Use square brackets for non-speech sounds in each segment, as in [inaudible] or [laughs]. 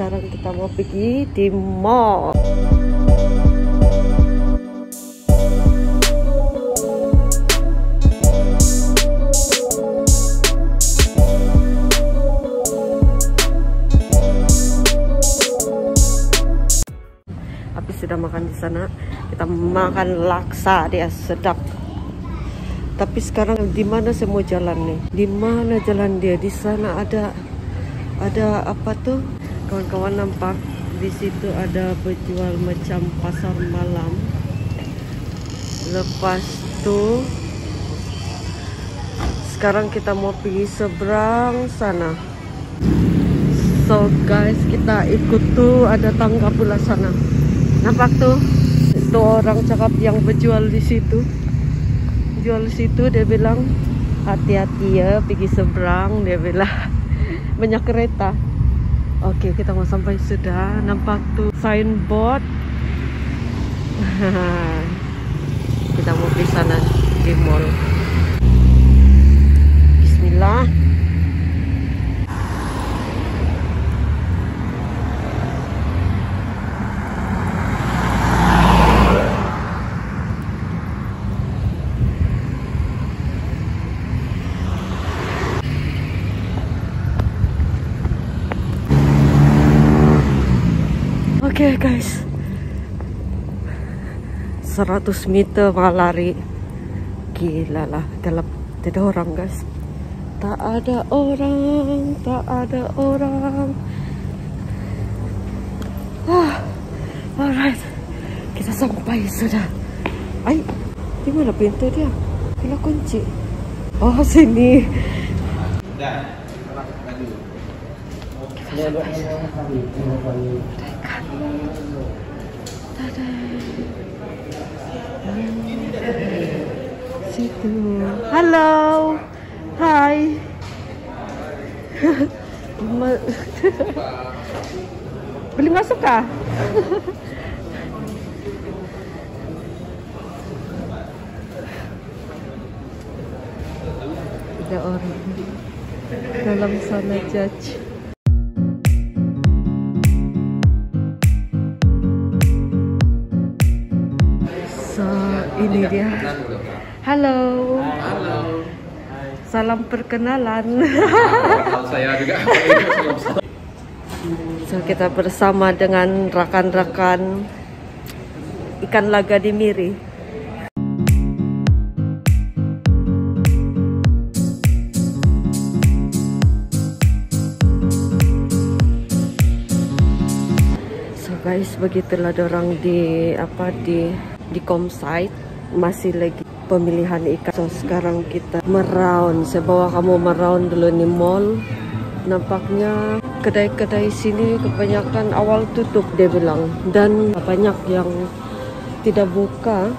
sekarang kita mau pergi di mall. Habis sudah makan di sana, kita makan laksa dia sedap. Tapi sekarang di mana saya mau jalan nih? Di mana jalan dia? Di sana ada ada apa tuh? Kawan-kawan nampak di situ ada berjual macam pasar malam. Lepas tu sekarang kita mau pergi seberang sana. So guys, kita ikut tuh ada tangga pula sana. Nampak tuh? Itu orang cakap yang berjual di situ. Jual di situ dia bilang hati-hati ya pergi seberang dia bilang [laughs] banyak kereta. Oke, kita mau sampai sudah. Nampak tuh signboard. [laughs] kita mau pergi sana di mall. Bismillah. Okay, guys. 100 meter mau lari Gila lah Tidak ada orang guys. Tak ada orang Tak ada orang. Ah, Alright. Kita sampai sudah. Ay, Di mana pintu dia? Bila kunci? Oh sini. Dah, Situ. Halo. Hai. Boleh masuk kah? Ada orang dalam sana judge. Ini dia. Halo. Halo. Salam perkenalan. [laughs] Saya juga So kita bersama dengan rakan-rakan ikan laga di Miri. So guys, begitulah dorang di apa di di comsite masih lagi pemilihan ikan. So sekarang kita meraun. Saya bawa kamu meraun dulu di mall. Nampaknya kedai-kedai sini kebanyakan awal tutup dia bilang dan banyak yang tidak buka.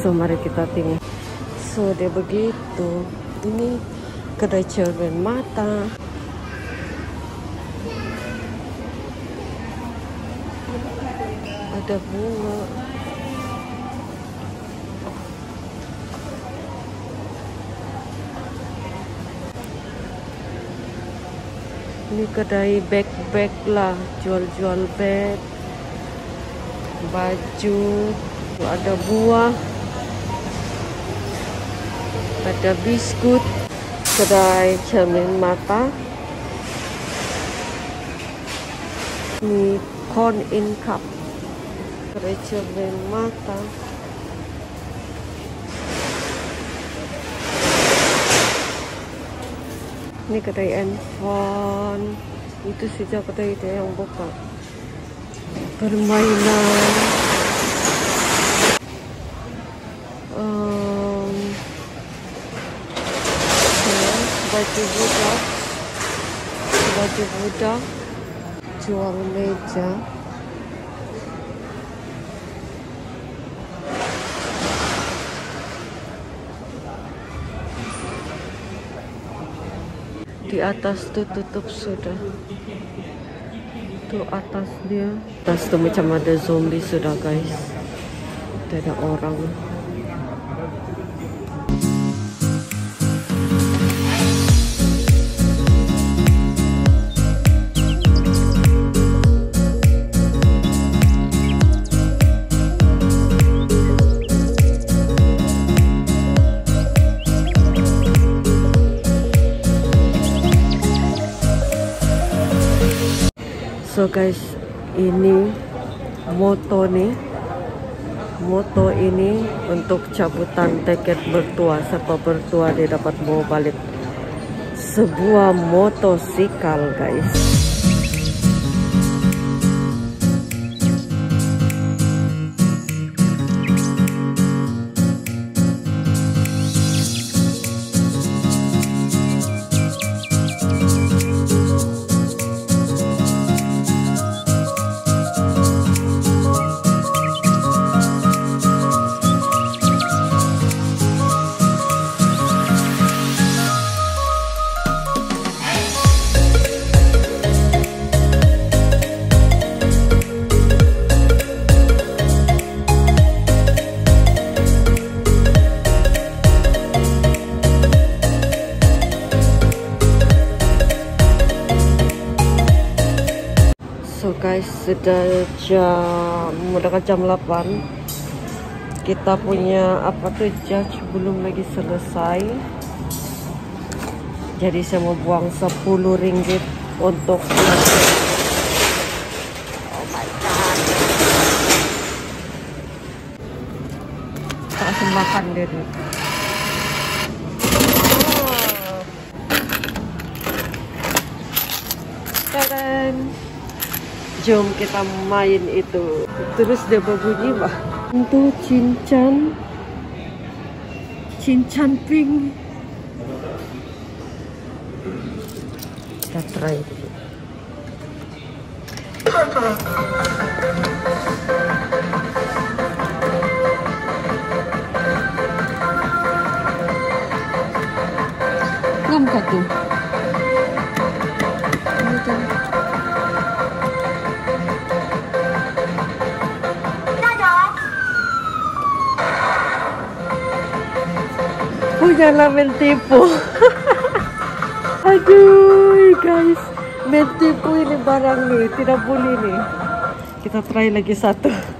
So mari kita tengok. So dia begitu. Ini kedai cermin mata. Ada bunga. Ini kedai bag-bag lah, jual-jual bag, baju, ada buah, ada biskut, kedai cermin mata. Ini corn in cup, kedai cermin mata. Ini kedai handphone. Itu saja kedai dia yang buka. Permainan. Um, baju budak. Baju budak. Jual meja. Di atas tuh tutup sudah. Tuh atas dia. Atas tuh macam ada zombie sudah guys. Tidak ada orang Guys, ini moto nih. Moto ini untuk cabutan tiket bertua siapa bertua dia dapat bawa balik sebuah motosikal guys. Guys, sudah jam mendekat jam 8. Kita punya apa tuh judge belum lagi selesai. Jadi saya mau buang 10 ringgit untuk Oh my god. Kasih makan dia tuh. Jom kita main itu. Terus dia berbunyi bah. Untuk cincan. Cincan pink. Kita try dulu. Punya lah mentipu. [laughs] Aduh guys. Mentipu ini barang nih tidak boleh nih. Kita try lagi satu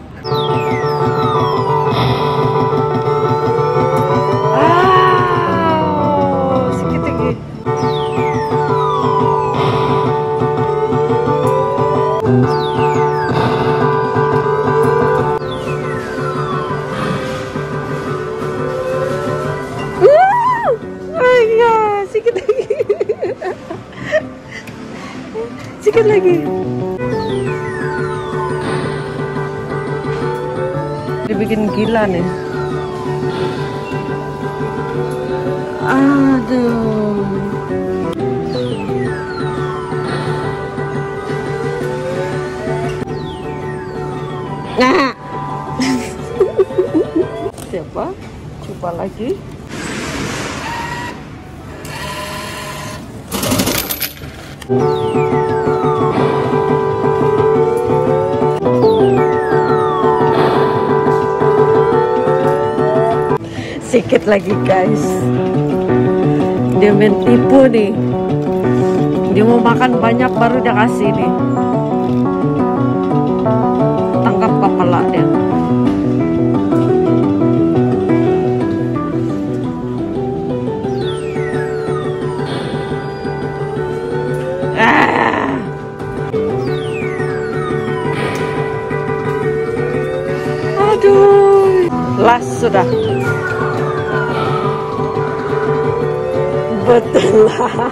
sikit lagi. Dibikin gila nih. Aduh. Nah. [laughs] Siapa? Coba lagi. Sikit lagi guys. Dia main tipu nih. Dia mau makan banyak baru dia kasih nih. Sudah. Betul lah.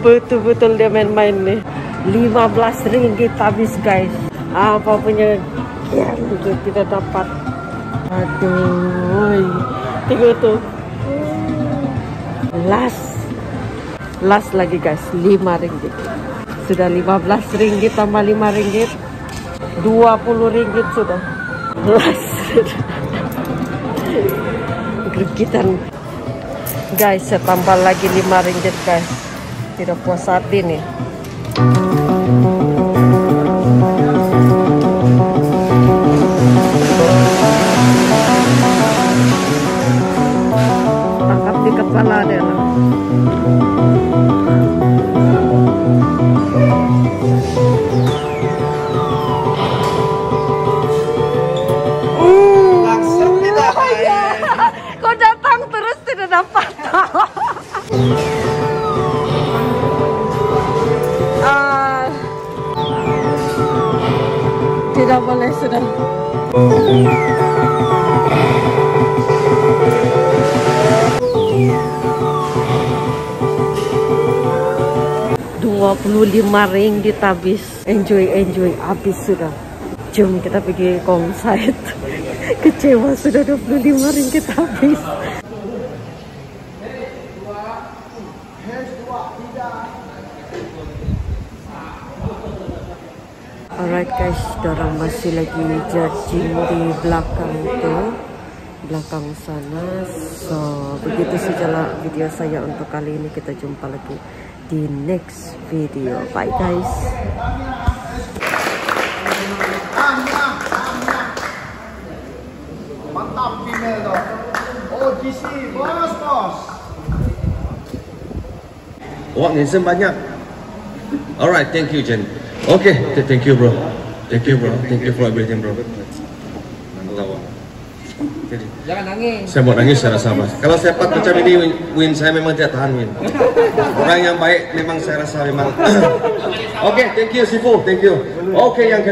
Betul-betul dia main-main nih. 15 ringgit habis guys. Apa punya yang itu kita dapat. Aduh. Tengok tuh. Last. Last lagi guys. 5 ringgit. Sudah 15 ringgit tambah 5 ringgit. 20 ringgit sudah. Gregitan. Guys, saya tambah lagi 5 ringgit guys. Tidak puas hati nih. Ah. tidak boleh sudah. Dua puluh lima ringgit habis. Enjoy enjoy. Habis sudah. Jom kita pergi kong site [laughs] kecewa sudah 25 ringgit habis. Alright guys, dorang masih lagi judging di belakang tu belakang sana so begitu sajalah video saya untuk kali ini kita jumpa lagi di next video bye guys Mantap female dong. Oh GC, bos bos. Wah, netizen banyak. Alright, thank you, Jen. Okay, th- thank you, bro. Thank you, bro. Thank you for everything, bro. Jadi, Jangan nangis. saya mau nangis saya rasa mas. Kalau saya dapat macam ini win, win saya memang tidak tahan win. Orang yang baik memang saya rasa memang. [coughs] Oke, thank you Sifu, thank you. Oke, yang kedua.